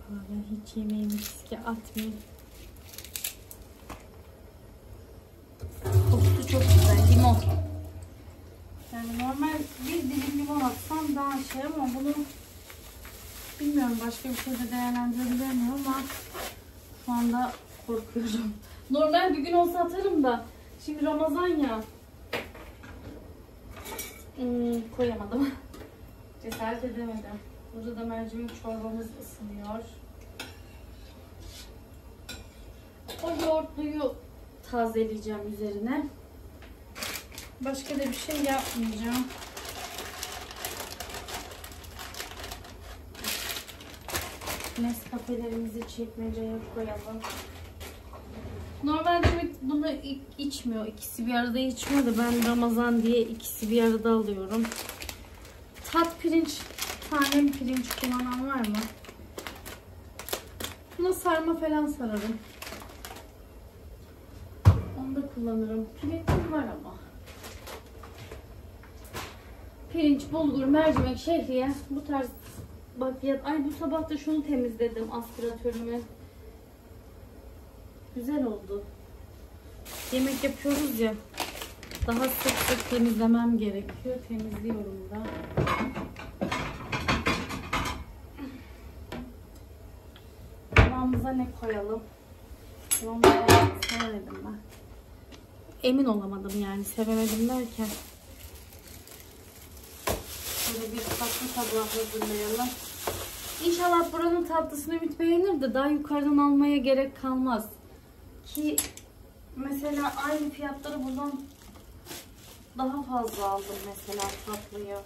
Ben hiç yemeğimi riske atmayayım. Kokusu çok güzel. Limon. Yani normal bir dilim limon atsam daha şey ama bunu bilmiyorum başka bir şeyde değerlendirebilir miyim ama şu anda korkuyorum. Normal bir gün olsa atarım da şimdi Ramazan ya. Hmm, koyamadım. Cesaret edemedim. Burada da mercimek çorbamız ısınıyor. O yoğurtluyu tazeleyeceğim üzerine. Başka da bir şey yapmayacağım. Nescafelerimizi çekmeceye koyalım. Normalde bunu içmiyor. İkisi bir arada içmiyor da ben Ramazan diye ikisi bir arada alıyorum. Pirinç, tanem pirinç kullanan var mı? Buna sarma falan sararım. Onu da kullanırım. Pirincim var ama. Pirinç, bulgur, mercimek, şehriye bu tarz bakliyat. Ay bu sabah da şunu temizledim aspiratörümü. Güzel oldu. Yemek yapıyoruz ya. Daha sık sık temizlemem gerekiyor. Temizliyorum da. Tabağımıza ne koyalım, sevemedim ben. Emin olamadım yani sevemedim derken. Şöyle bir tatlı tabağı hazırlayalım. İnşallah buranın tatlısını Ümit beğenir de daha yukarıdan almaya gerek kalmaz. Ki mesela aynı fiyatları buradan daha fazla aldım mesela tatlıyı.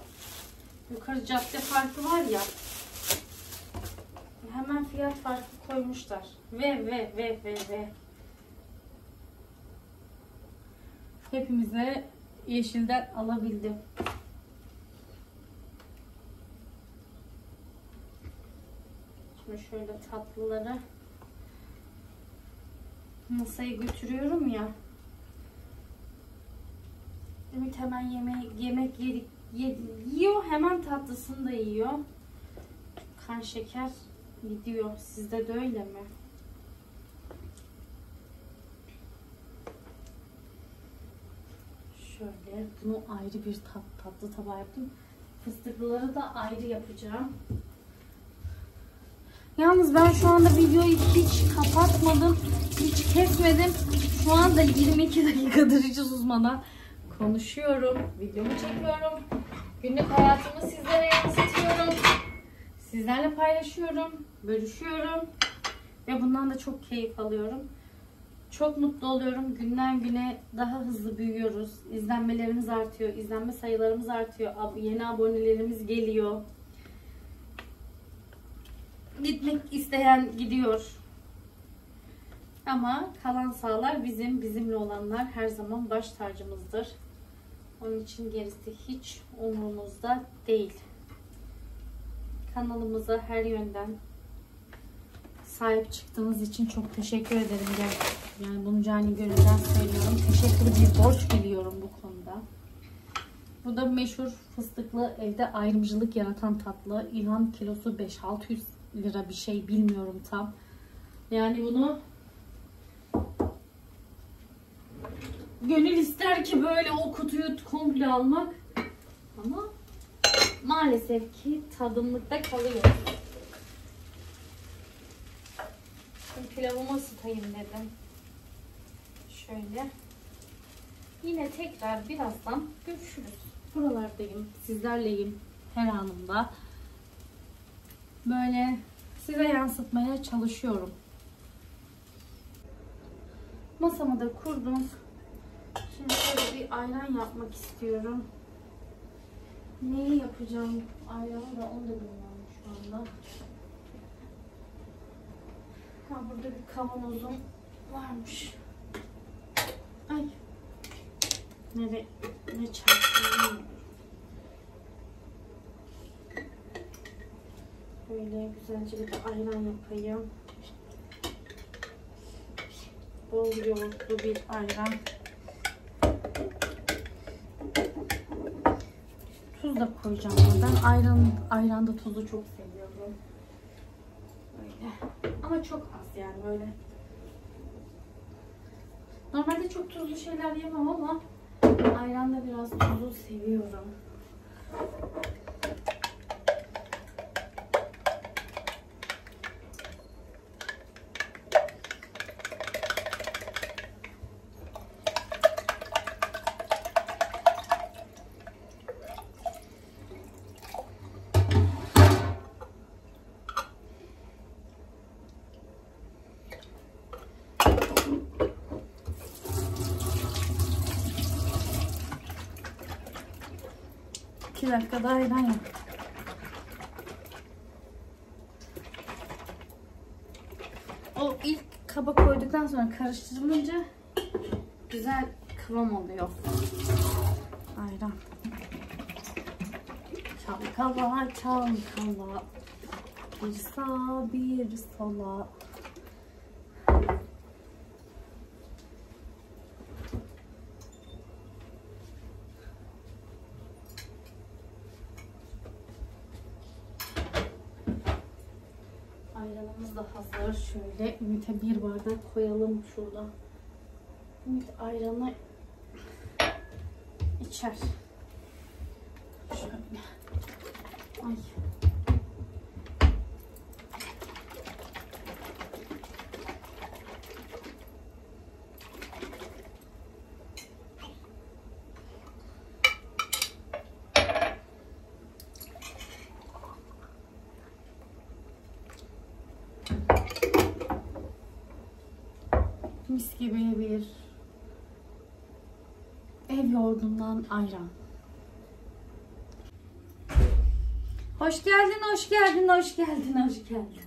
Yukarı cadde farkı var ya. Hemen fiyat farkı koymuşlar. Ve ve ve ve ve. Hepimize yeşilden alabildim. Şimdi şöyle tatlıları masaya götürüyorum ya. Ümit hemen yemek yemek yedik, yedi- yiyor hemen tatlısını da yiyor. Kan şeker gidiyor. Sizde de öyle mi? Şöyle bunu ayrı bir tat, tatlı tabağı yaptım. Fıstıklıları da ayrı yapacağım. Yalnız ben şu anda videoyu hiç kapatmadım. Hiç kesmedim. Şu anda 22 dakikadır hiç susmadan konuşuyorum. Videomu çekiyorum. Günlük hayatımı sizlere yansıtıyorum. Sizlerle paylaşıyorum. Bölüşüyorum. Ve bundan da çok keyif alıyorum. Çok mutlu oluyorum. Günden güne daha hızlı büyüyoruz. İzlenmelerimiz artıyor. izlenme sayılarımız artıyor. Yeni abonelerimiz geliyor. Gitmek isteyen gidiyor. Ama kalan sağlar bizim, bizimle olanlar her zaman baş tacımızdır. Onun için gerisi hiç umurumuzda değil. Kanalımıza her yönden sahip çıktığınız için çok teşekkür ederim. Yani bunu cani gönülden söylüyorum. Teşekkür bir borç biliyorum bu konuda. Bu da meşhur fıstıklı evde ayrımcılık yaratan tatlı. İlham kilosu 5-600 lira bir şey bilmiyorum tam. Yani bunu gönül ister ki böyle o kutuyu komple almak. Ama maalesef ki tadımlıkta kalıyor. Şimdi pilavımı ısıtayım dedim. Şöyle. Yine tekrar birazdan görüşürüz. Buralardayım. Sizlerleyim. Her anımda. Böyle size yansıtmaya çalışıyorum. Masamı da kurdum. Şimdi şöyle bir ayran yapmak istiyorum. Neyi yapacağım? Ayran da onu da bilmiyorum şu anda. Ha burada bir kavanozum varmış. Ay. Nere, ne çarptı bilmiyorum. Böyle güzelce bir de ayran yapayım. Bol yoğurtlu bir ayran. Tuz da koyacağım ben ayran ayranda tuzu çok seviyorum. Böyle. Ama çok az yani böyle. Normalde çok tuzlu şeyler yemem ama ayranda biraz tuzu seviyorum. Dakikada ayran yap. O ilk kaba koyduktan sonra karıştırılınca güzel kıvam oluyor. Ayran. Çalkala çalkala bir sağa bir sola. Ayranımız da hazır. Şöyle Ümit'e bir bardak koyalım şurada. Ümit ayranı içer. Şöyle. Ay. Mis gibi bir ev yoğurdundan ayran. Hoş geldin, hoş geldin, hoş geldin, hoş geldin.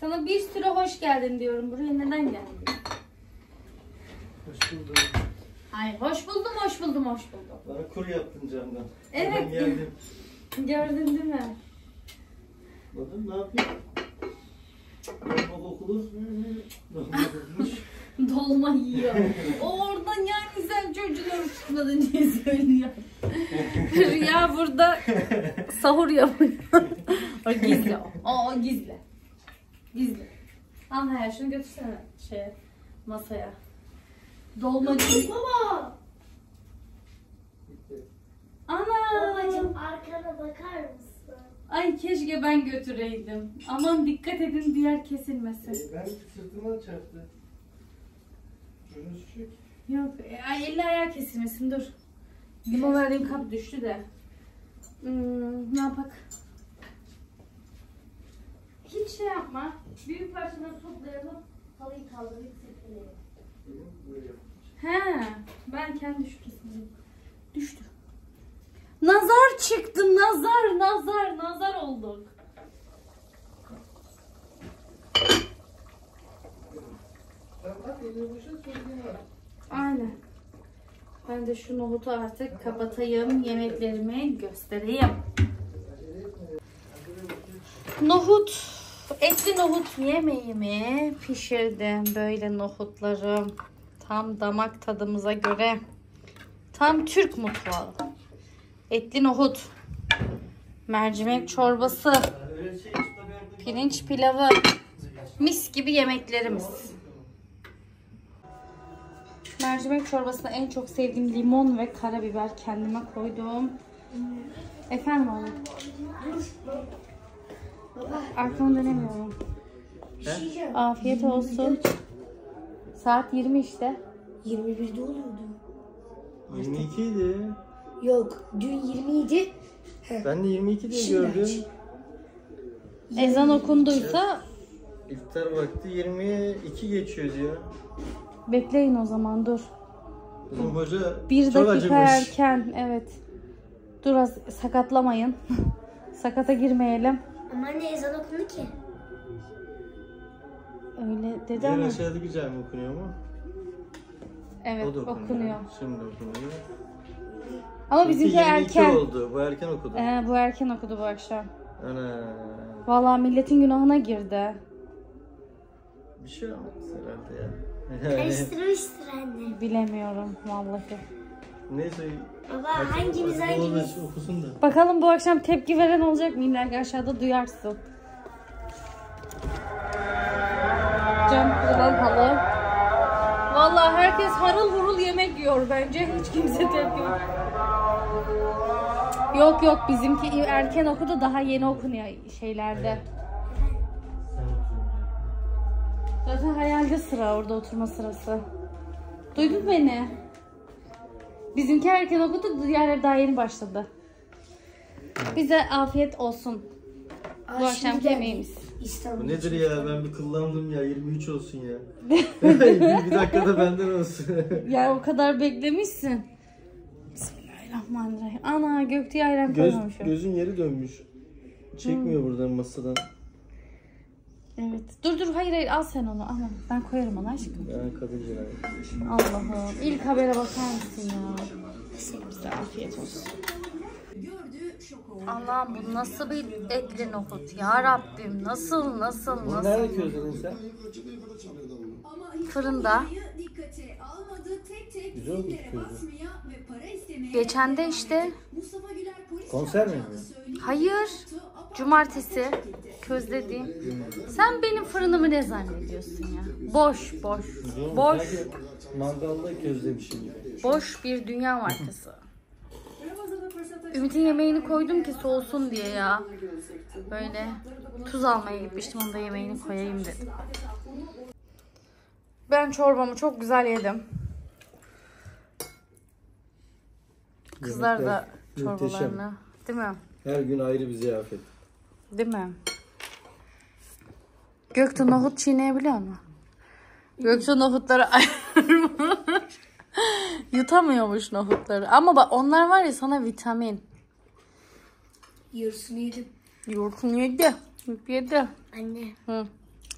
Sana bir sürü hoş geldin diyorum. Buraya neden geldin? Hoş bulduk. Hayır, hoş buldum, hoş buldum, hoş buldum. Bana kur yaptın camdan. Evet. Ben geldim. Gördün değil mi? Bakın ne yapayım? Yapma kokulu. Bakma kokmuş. Dolma yiyor. O oradan yani sen çocuğunu tutmadın diye söylüyor. Rüya burada sahur yapıyor. o gizli o. O, o gizli. Gizli. Al hayal şunu götürsene şeye masaya. Dolmacı. Baba! Ana. Babacım arkana bakar mısın? Ay keşke ben götüreydim. Aman dikkat edin diğer kesilmesin. E, ben sırtıma çarptı. Çocuğun yok. E, ay eli ayağı kesilmesin dur. Limon verdiğim kap düştü de. Hmm, ne yapak? Hiç şey yapma. Büyük parçaları toplayalım. Halıyı kaldırıp yaptım. He, ben kendi düştü sandım. Düştü. Nazar çıktı, nazar, nazar, nazar olduk. Sen bak elini boşa söylediğin var. Aynen. Ben de şu nohutu artık kapatayım. Yemeklerimi göstereyim. Nohut, etli nohut yemeğimi pişirdim. Böyle nohutlarım. Tam damak tadımıza göre. Tam Türk mutfağı. Etli nohut. Mercimek çorbası. Pirinç pilavı. Mis gibi yemeklerimiz. Mercimek çorbasında en çok sevdiğim limon ve karabiber kendime koydum. Efendim oğlum. Arkamı dönemiyorum. Afiyet olsun. Saat 20 işte. 21'de oluyordu. 22 idi. Yok dün 20 idi. Ben de 22 diye gördüm. Ezan okunduysa İftar vakti 22 geçiyor diyor. Bekleyin o zaman dur. Bizim hoca Bir çok dakika acımış. erken evet. Dur az sakatlamayın. Sakata girmeyelim. Ama ne ezan okundu ki? Öyle dedi Diğer ama. aşağıdaki cami okunuyor mu? Evet o da okunuyor. okunuyor. Şimdi okunuyor. Ama Bizimki bizimki 22 erken. oldu. Bu erken okudu. Ee, bu erken okudu bu akşam. Ana. Vallahi milletin günahına girdi. Bir şey olmaz herhalde ya. Karıştırmıştır anne. Bilemiyorum vallahi. Neyse. Baba hangimiz Oğlan hangimiz? okusun da. Bakalım bu akşam tepki veren olacak mı? İlla ki aşağıda duyarsın. Cam kırılan halı. Vallahi herkes harıl hurul yemek yiyor bence. Hiç kimse tepki Yok yok bizimki erken okudu daha yeni okunuyor şeylerde. Zaten hayalde sıra orada oturma sırası. Duydun beni? Bizimki erken okudu diğerleri daha yeni başladı. Bize afiyet olsun. Bu akşamki yemeğimiz. Bu İstanbul. nedir ya ben bir kıllandım ya 23 olsun ya. bir, bir dakikada benden olsun. Ya o kadar beklemişsin. Bismillahirrahmanirrahim. Ana Göktuğ'a ayran Göz, koymamışım. gözün yeri dönmüş. Çekmiyor buradan masadan. Evet. Dur dur hayır hayır al sen onu. Al ben koyarım onu aşkım. Ya kadın cinayet. Allah'ım. İlk habere bakar mısın ya? Bize afiyet olsun. Allah'ım bu nasıl bir etli nohut ya Rabbim. Nasıl nasıl Bunu nasıl? nerede közledin sen? Fırında. dikkate almadı. Tek tek Güzel para istemeye Geçen de işte etti. Mustafa Güler polis Konser mi hayır cumartesi közlediğim. Sen benim fırınımı ne zannediyorsun ya? Boş boş. Boş. Mangalda közlemişim gibi. Boş bir dünya markası. Ümit'in yemeğini koydum ki soğusun diye ya. Böyle tuz almaya gitmiştim onu da yemeğini koyayım dedim. Ben çorbamı çok güzel yedim. Kızlar da Yemekler çorbalarını. Değil mi? Her gün ayrı bir ziyafet. Değil mi? Göktuğ nohut çiğneyebiliyor mu? Göktuğ nohutları ayırmış. Yutamıyormuş nohutları. Ama bak onlar var ya sana vitamin. Yarısını yedim. Yorkun yedi. Yedi. Anne. Hı.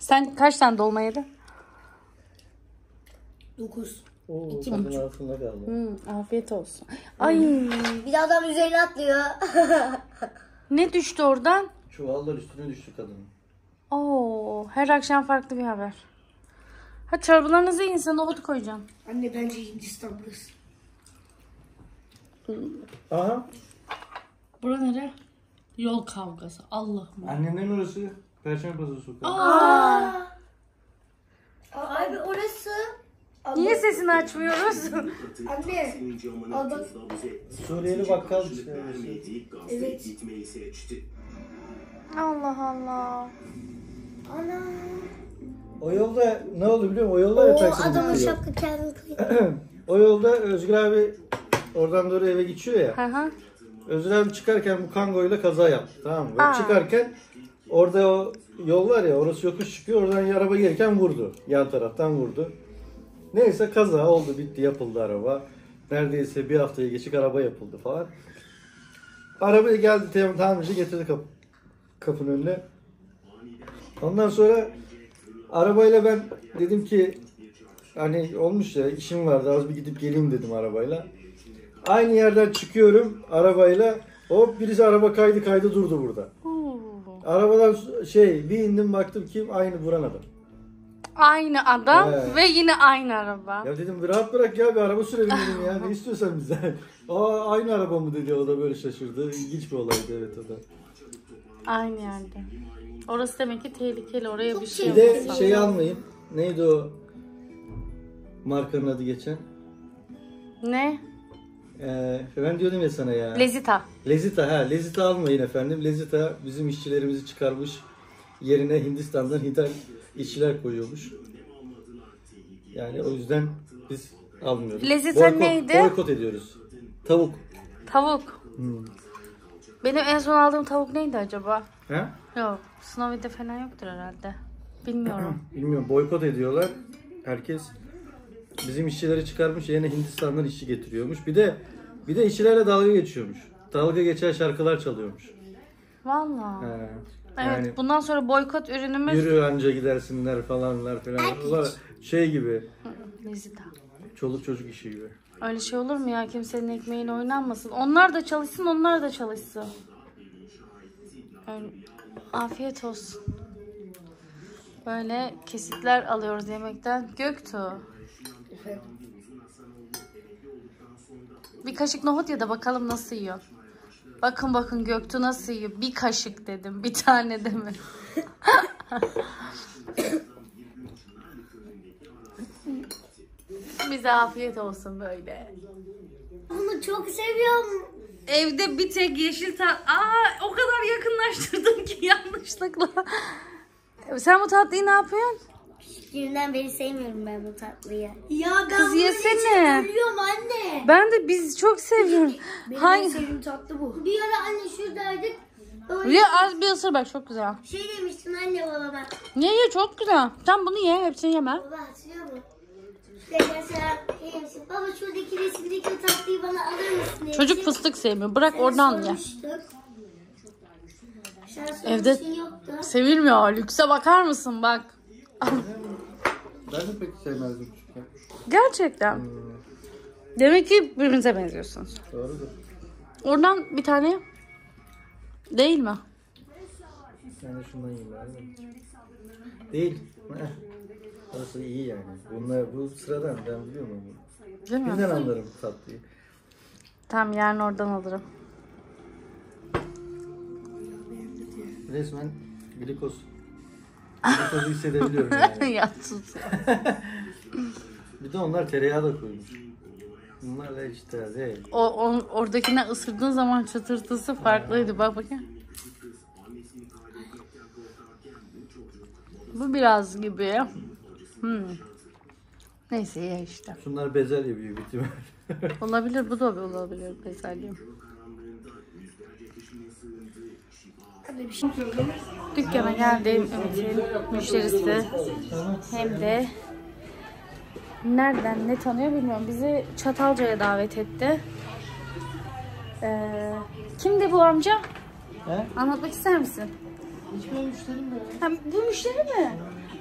Sen kaç tane dolma yedin? 9. Oo, kadın altında kaldı. Hı, afiyet olsun. Ay Bir de adam üzerine atlıyor. ne düştü oradan? Çuvallar üstüne düştü kadının. Oo, her akşam farklı bir haber. Ha çorbalarınızı yiyin sen nohut koyacağım. Anne bence Hindistan burası. Aha. Bura nere? Yol kavgası. Allah'ım. Annenin orası Perşembe Pazarı sokağı. Abi orası. Niye sesini açmıyoruz? Anne. Bak. Suriyeli bakkal. Evet. Allah Allah. Ana. O yolda ne oldu biliyor musun? O yolda O yapacaksın. adamın diyor. şapka kendini koyuyor. O yolda Özgür abi oradan doğru eve geçiyor ya. Hı hı. Özgür abi çıkarken bu kangoyla kaza yaptı. Tamam mı? Aa. çıkarken orada o yol var ya orası yokuş çıkıyor. Oradan araba gelirken vurdu. Yan taraftan vurdu. Neyse kaza oldu bitti yapıldı araba. Neredeyse bir haftaya geçik araba yapıldı falan. Arabaya geldi tam tamirci getirdi kapı, kapının önüne. Ondan sonra arabayla ben dedim ki hani olmuş ya işim vardı az bir gidip geleyim dedim arabayla. Aynı yerden çıkıyorum arabayla. Hop birisi araba kaydı kaydı durdu burada. Arabadan şey bir indim baktım kim aynı vuran adam. Aynı adam Evet. ve yine aynı araba. Ya dedim rahat bırak ya bir araba sürelim dedim ya ne istiyorsan bizden. Aa aynı araba mı dedi o da böyle şaşırdı. İlginç bir olaydı evet o da. Aynı yerde. Orası demek ki tehlikeli. Oraya bir şey Bir de olursa. şey almayın. Neydi o markanın adı geçen? Ne? Ee, ben diyordum ya sana ya. Lezita. Lezita ha Lezita almayın efendim. Lezita bizim işçilerimizi çıkarmış. Yerine Hindistan'dan Hindal işçiler koyuyormuş. Yani o yüzden biz almıyoruz. Lezita neydi? Boykot ediyoruz. Tavuk. Tavuk. Hmm. Benim en son aldığım tavuk neydi acaba? Ha? Yok. Snowy'de falan yoktur herhalde. Bilmiyorum. Bilmiyorum boykot ediyorlar. Herkes bizim işçileri çıkarmış yerine Hindistan'dan işçi getiriyormuş. Bir de bir de işçilerle dalga geçiyormuş. Dalga geçen şarkılar çalıyormuş. Vallahi. Ha. Evet. Yani Bundan sonra boykot ürünümüz yürü anca gidersinler falanlar falan. Ulan şey gibi. Lezita. Çoluk çocuk işi gibi. Öyle şey olur mu ya? Kimsenin ekmeğiyle oynanmasın. Onlar da çalışsın, onlar da çalışsın. Öyle- Afiyet olsun. Böyle kesitler alıyoruz yemekten. Göktuğ. Bir kaşık nohut ya da bakalım nasıl yiyor. Bakın bakın Göktuğ nasıl yiyor. Bir kaşık dedim. Bir tane demedim. Bize afiyet olsun böyle. Bunu çok seviyorum. Evde bir tek yeşil tat... Aa o kadar yakınlaştırdım ki yanlışlıkla. Sen bu tatlıyı ne yapıyorsun? Günden beri sevmiyorum ben bu tatlıyı. Ya ben Kız yesene. ölüyorum anne. Ben de biz çok seviyorum. Benim en Hangi? sevdiğim tatlı bu. Bir ara anne şuradaydık. Öyle Rüya az bir ısır bak çok güzel. şey demiştin anne bana bak. Ye ye çok güzel. Sen bunu ye hepsini yeme. Baba hatırlıyor musun? İşte mesela şey demiştin. Baba şuradaki resimdeki tatlıyı bana alır mısın? Çocuk fıstık sevmiyor. Bırak Sen oradan ye. Evde- yoktu. Sevilmiyor. Lükse bakar mısın bak. Ben de pek sevmezdim küçükken. Gerçekten. Demek ki birbirinize benziyorsunuz. Doğrudur. Oradan bir tane değil mi? Ben de şundan yiyeyim. Değil. Orası iyi yani. Bunlar bu sıradan ben biliyorum onu. Değil mi? Birden anlarım tatlıyı. Tamam yarın oradan alırım. Resmen glikoz. Glikozu hissedebiliyorum yani. ya sus. Bir de onlar tereyağı da koymuş. Bunlarla işte değil. O, o oradakine ısırdığın zaman çıtırtısı farklıydı. Bak bakayım. Bu biraz gibi. Hmm. Neyse ya işte. Şunlar bezelye büyük ihtimal. Olabilir bu da olabilir bezelye. Dükkana geldim Ümit'in müşterisi. Hem de nereden ne tanıyor bilmiyorum. Bizi Çatalca'ya davet etti. Ee, kimdi bu amca? He? Anlatmak ister misin? Hiç benim müşterim mi? Ha, bu müşteri mi?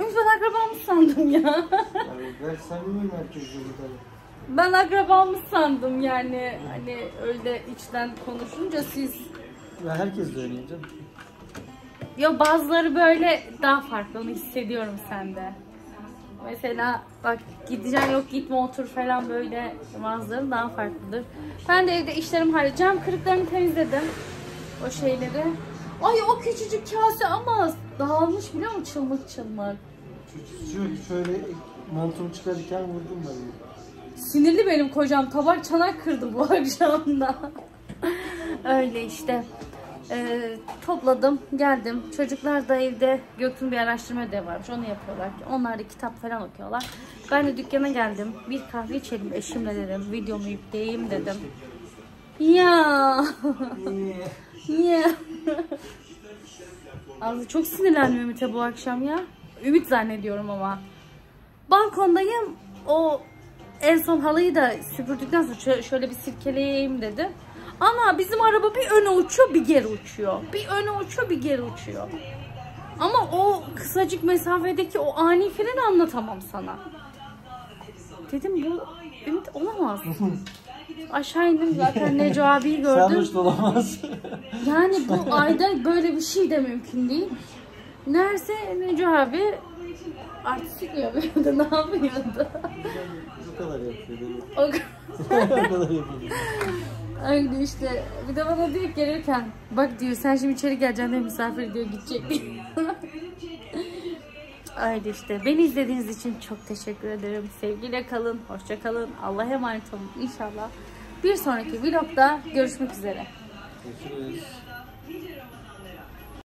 Ben akrabamı sandım ya. Yani ben samimiyim herkesle tabii. Ben akrabamı sandım yani. Hani öyle içten konuşunca siz Ya herkes de öyle canım. Ya bazıları böyle daha farklı onu hissediyorum sende. Mesela bak gideceğim yok gitme otur falan böyle bazıları daha farklıdır. Ben de evde işlerimi halledeceğim. Kırıklarını temizledim. O şeyleri. Ay o küçücük kase ama dağılmış biliyor musun çılmık çılmık. Şu şöyle montumu çıkarırken vurdum ben. Sinirli benim kocam. Tabak çanak kırdı bu akşam da. Öyle işte. Ee, topladım, geldim. Çocuklar da evde Göktuğ'un bir araştırma ödevi varmış. Onu yapıyorlar. Onlar da kitap falan okuyorlar. Ben de dükkana geldim. Bir kahve içelim eşimle dedim. Videomu yükleyeyim dedim. Ya. ya. Ağzı çok sinirlendim Ümit'e bu akşam ya. Ümit zannediyorum ama. Balkondayım. O en son halıyı da süpürdükten sonra şö- şöyle bir silkeleyeyim dedi. Ana bizim araba bir öne uçuyor bir geri uçuyor. Bir öne uçuyor bir geri uçuyor. Ama o kısacık mesafedeki o ani freni anlatamam sana. Dedim bu Ümit olamaz. Aşağı indim zaten Neco abiyi gördüm. Da olamaz. Yani bu ayda böyle bir şey de mümkün değil. Nerse Neco abi artistik mi yapıyordu ne yapıyordu? Bu kadar yapıyor. o kadar yapıyor. Öyle işte. Bir de bana diyor gelirken bak diyor sen şimdi içeri geleceksin diye misafir diyor gidecek diyor. Öyle işte. Beni izlediğiniz için çok teşekkür ederim. Sevgiyle kalın, hoşça kalın. Allah'a emanet olun inşallah. Bir sonraki vlogda görüşmek üzere. Görüşürüz.